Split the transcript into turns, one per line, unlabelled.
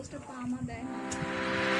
most of Parma there.